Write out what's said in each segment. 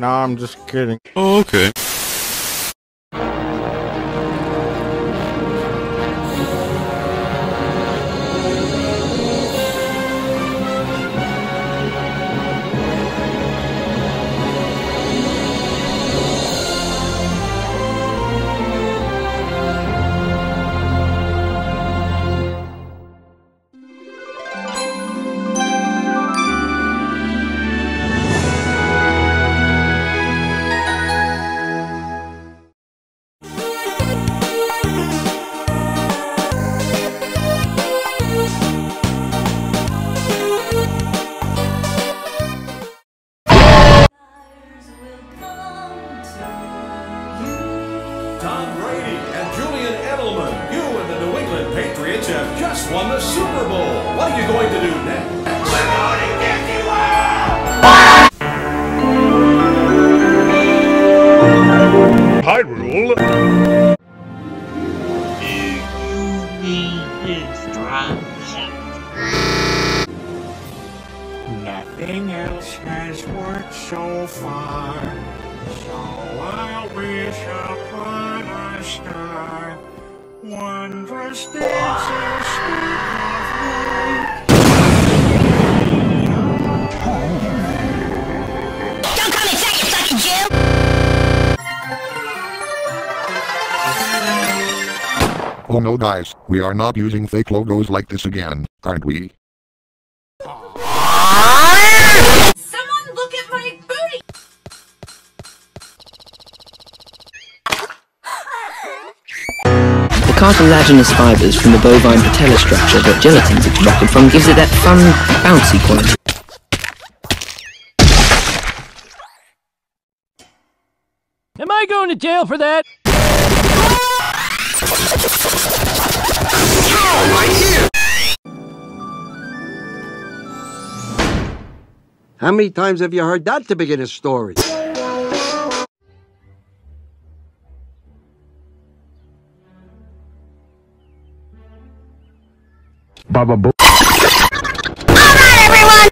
No, I'm just kidding. Oh, okay. Nothing else has worked so far. So I'll wish upon a star. Wondrous dances speak of Don't call me you fucking Jew! Oh no guys, we are not using fake logos like this again, aren't we? Cartilaginous fibers from the bovine patella structure that gelatin's extracted from gives it that fun, bouncy quality. Am I going to jail for that? How many times have you heard that to begin a story? Baba Boo. Alright, everyone!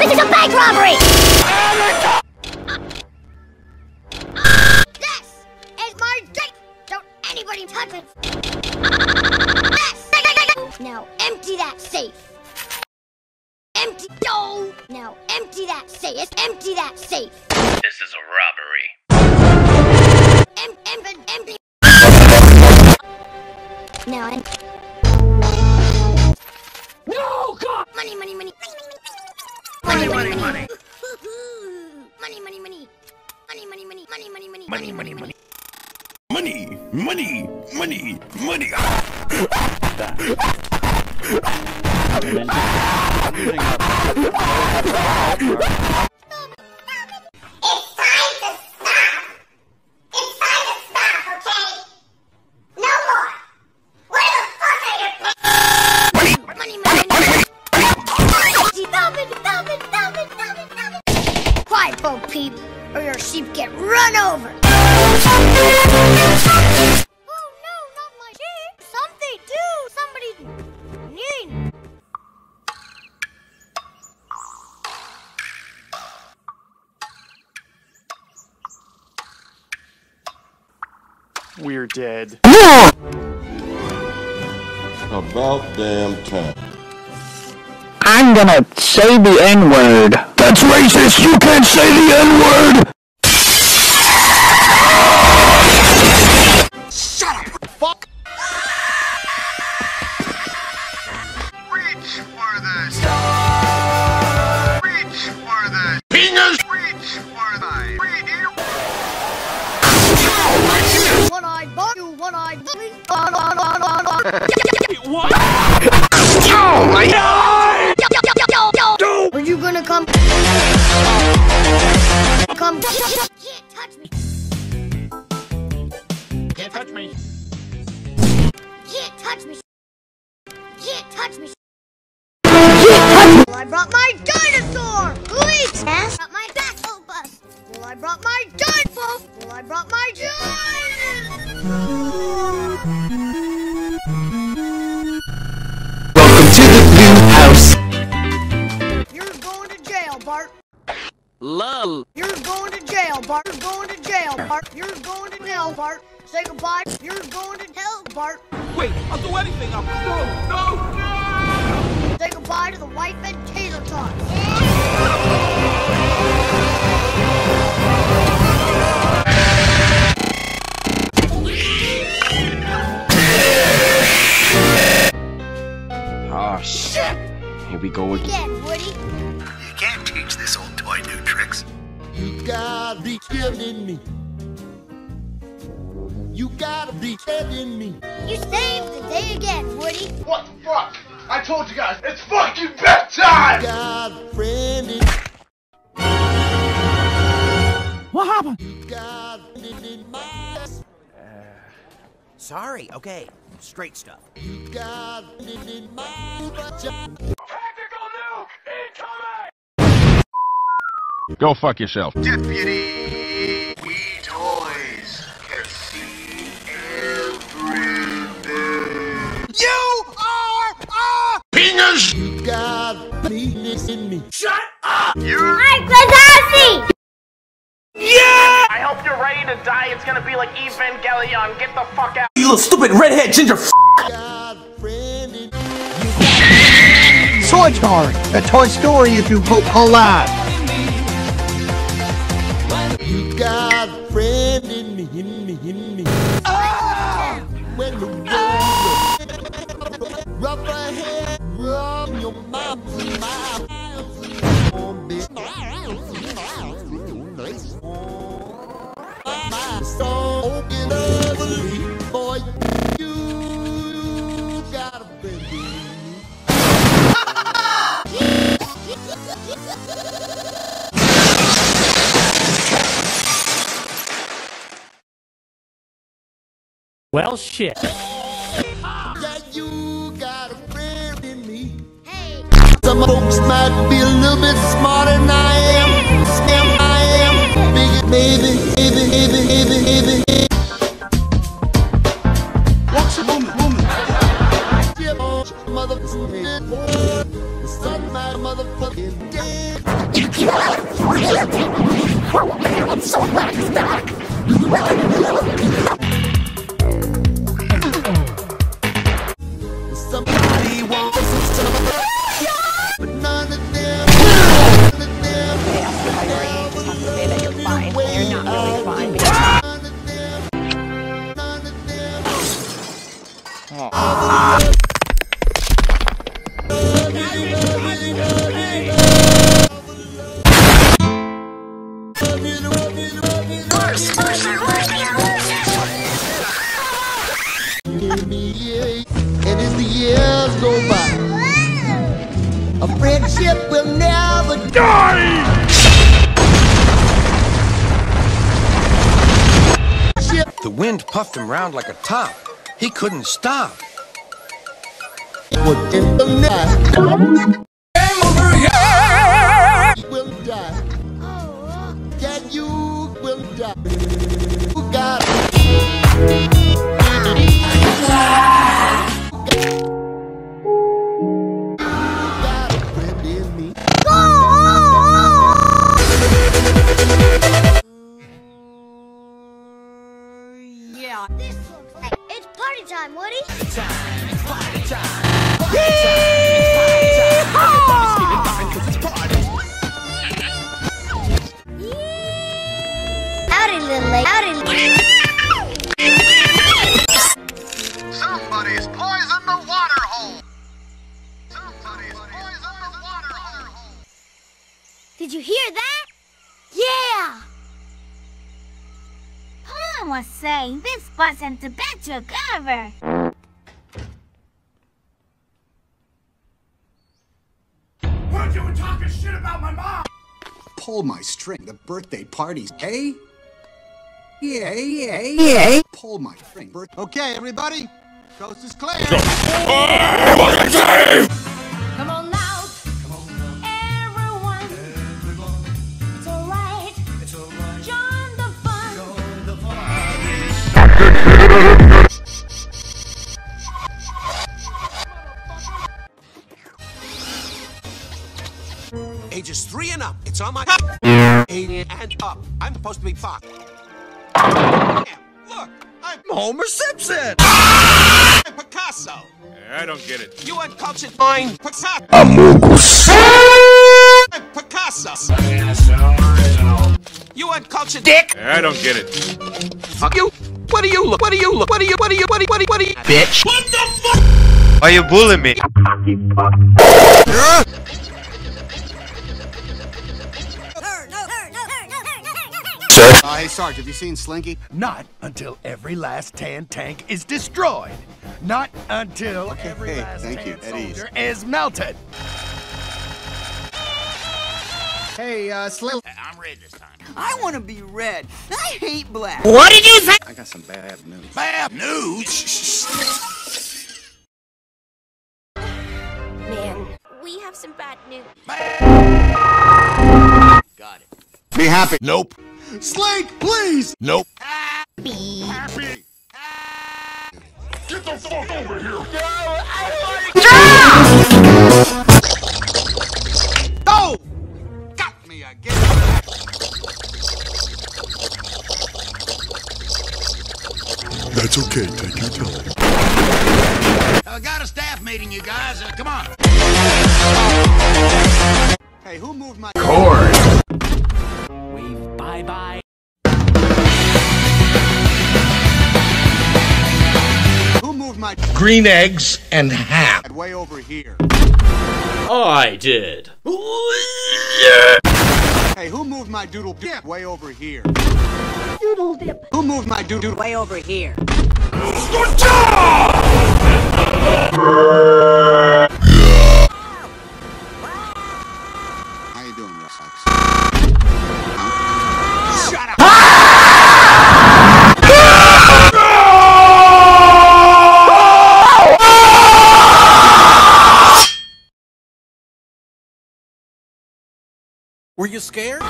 This is a bank robbery! This is my date! Don't anybody touch it! This! Now empty that safe! Empty! No! Now empty that safe! Empty that safe! This is a robbery. Em- em- empty! Now em- Money, money, money! Money, money, money! Money, money, money! Money, money, money! Money, money, money! Money, money, money! Money, money, money. Money, money, We're dead. About damn time. I'm gonna say the N-word. That's racist. You can't say the N-word. Shut up, fuck! Reach for the star. Reach for the Penis. reach for the One-eyed bar, you one-eyed bully. On, on, on, on, on. What? Oh my Yo, yo, yo, yo, yo, yo. Are you gonna come? Come. Can't touch me. Can't touch me. Can't touch me. Can't touch me. Well, I brought my dinosaur. Please. Yes. Brought my backhoe bus. Well, I brought my dinosaur. Well, I brought my Welcome to the Blue House. You're going to jail, Bart. Lol. You're going to jail, Bart. You're going to jail, Bart. You're going to hell, Bart. Say goodbye. You're going to hell, Bart. Wait, I'll do anything. I'll... No, no, no! Say goodbye to the wife and tater tots. Oh shit! Here we go again. Again, Woody. You can't teach this old toy new tricks. You gotta be kidding me. You gotta be kidding me. You saved the day again, Woody. What the fuck? I told you guys, it's fucking bedtime! Got a friend in What happened? Sorry, okay. Straight stuff. You got a friend in my Tactical nuke incoming! Go fuck yourself. Deputy E-Toys can see everything. You are a Penis! You got a penis in me. Shut up! You're Hi, Gladowski! Yeah! I hope you're ready to die. It's gonna be like Evangelion. Get the fuck out. You little stupid redhead ginger f***. Got a Toy Story. A Toy Story if you po- alive. You got a friend in me, in me, in me. When the road rough ahead, rub your mouth, smile. Oh, bitch. So open up, Well, shit. Yeah, you got a friend in me. Hey, Some folks might be a little bit smarter than I am. Am I am. Big, maybe, maybe, maybe, maybe, maybe. What's a woman? Woman. Yeah, motherfucking. Son, my motherfucking dead. Somebody puffed him round like a top. He couldn't stop. Game over. Will die. You will die. You got got I was saying this wasn't the better cover. Heard you were talking shit about my mom! Pull my string. The birthday party's, eh? Yeah, yeah, yeah. Pull my string. Bir- okay, everybody. Coast is clear. Ages three and up. It's on my. A and up. I'm supposed to be Fox. Damn, look, I'm Homer Simpson. I'm Picasso. I don't get it. You uncultured mind, Picasso. Amogus. I'm Picasso. You uncultured dick. I don't get it. Fuck you. What do you look? What do you look? What do you? What do you? What do you? What do you? What do you? Bitch. What the fuck? Why you bullying me? Uh, hey, Sarge, have you seen Slinky? Not until every last tan tank is destroyed. Not until Okay, every hey, last thank you, tan at ease. soldier is melted. Hey, uh, Slim. I'm red this time. I want to be red. I hate black. What did you say? I got some bad news. Bad news? Man, we have some bad news. Got it. Be happy. Nope. Slink, please. Nope. Be happy. Get the fuck over here. No! Got me again. That's okay. Take your time. I got a staff meeting, you guys. Uh, come on. Green eggs and ham. way over here? I did. Hey, who moved my doodle dip way over here? doodle dip. Who moved my doodle Way over here. Scared?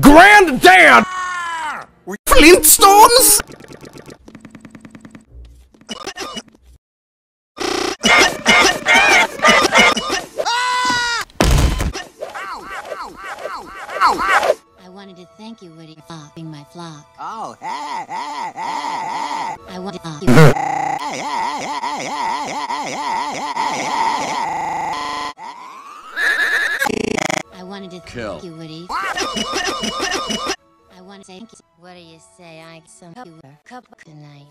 Granddad! Flintstones? Some cup tonight.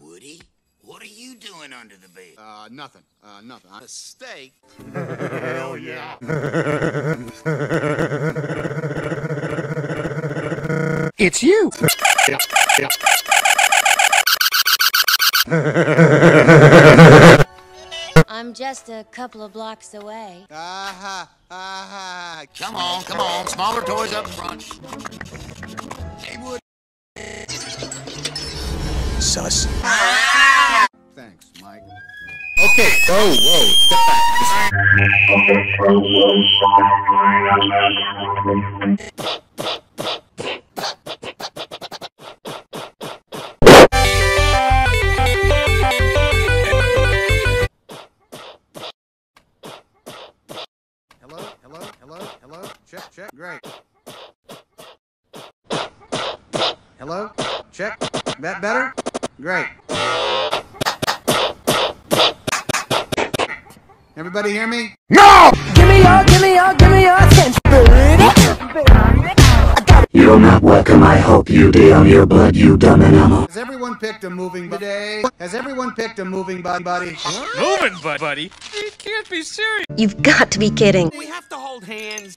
Woody, what are you doing under the bed? Uh, nothing. Uh, nothing. A steak. Hell yeah. It's you. I'm just a couple of blocks away. Aha, aha. Come on, come on. Smaller toys up front. Hey, Woody. Sus. Thanks, Mike. Okay, whoa, whoa, step back. Welcome. I hope you die on your blood, you dumb animal. Has everyone picked a moving today? Has everyone picked a moving buddy? buddy? Moving, buddy. You can't be serious. You've got to be kidding. We have to hold hands.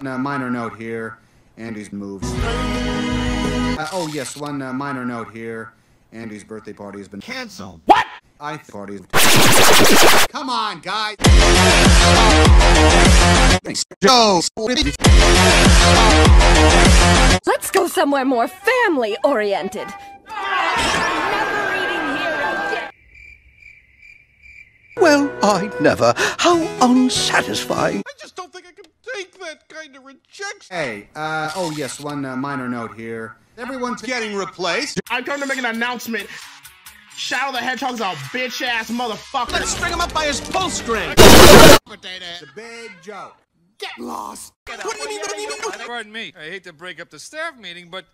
On a minor note here, Andy's moves. Uh, oh yes, one uh, minor note here. Andy's birthday party has been Cancelled. What? I party. Come on, guys. Let's go somewhere more family oriented. Well, I never. How unsatisfying. Take that kind of rejection. Hey, uh, oh yes, one uh, minor note here. Everyone's getting replaced. I'm trying to make an announcement. Shadow the Hedgehog's a bitch ass motherfucker. Let's string him up by his pull string. It's a big joke. Get lost. What do you mean? What do you mean? Pardon me. I hate to break up the staff meeting, but.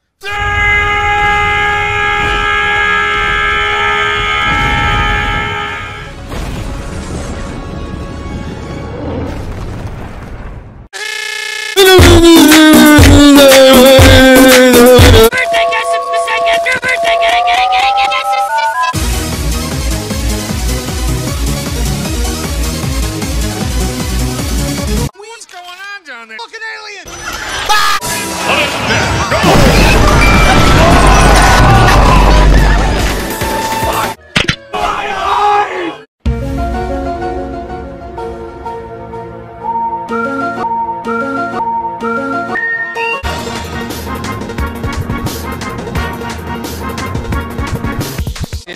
What's down there? Look an alien.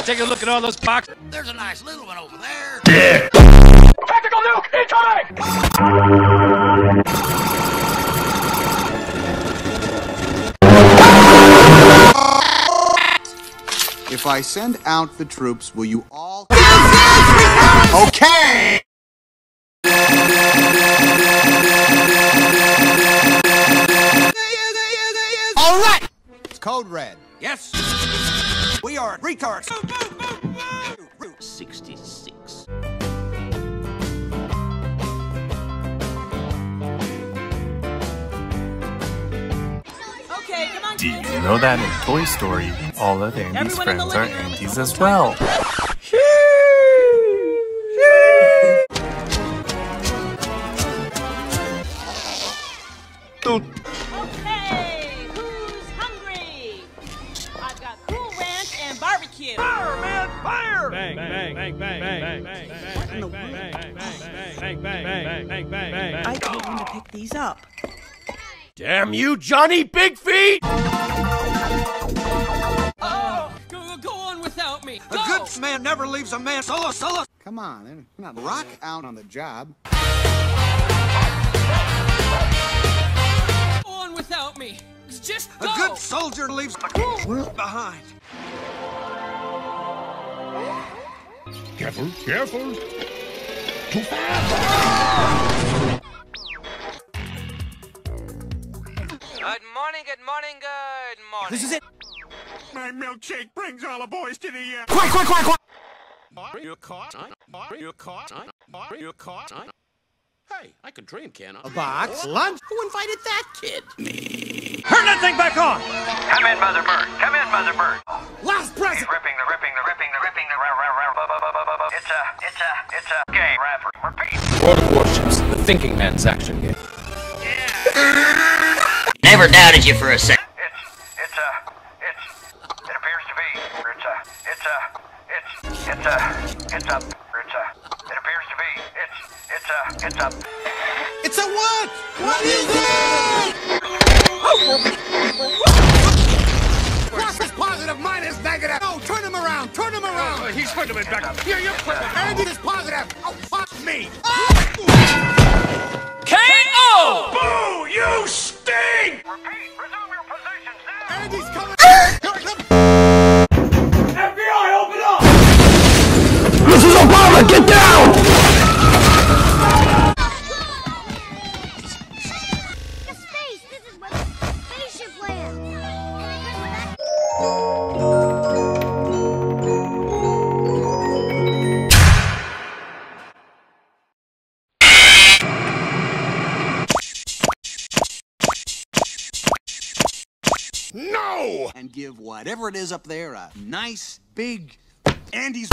Take a look at all those boxes. There's a nice little one over there. Tactical If I send out the troops, will you all... Okay! All right! It's code red. Yes. We are retards. 60. Do you know that in Toy Story, all of Andy's Everyone friends are Andy's as well? Okay, who's hungry? I've got cool ranch and barbecue. Fire! Bang, bang, bang, bang, bang, bang, bang. Bang, bang, bang, bang, bang, bang, bang. I to pick these up. Damn you, Johnny Big Feet! Man never leaves a man solo, solo. Come on, we're not rock out on the job. On without me. Just A good soldier leaves the world behind. Careful, careful. Too fast. Good morning, good morning, good morning. This is it. My milkshake brings all the boys to the uh, Quick, quick, quick, quick. Are you caught? Are you caught? Are you caught? Hey, I could dream, can I? A box, lunch. Who invited that kid? Me. Turn that thing back on. Come in, Mother Bird. Come in, Mother Bird. Last present. He's ripping the ripping the ripping the ripping the. It's a it's a it's a game wrapper. Repeat. World of Warships, the thinking man's action game. Never doubted you for a second. Sorry. Give whatever it is up there a nice big Andy's.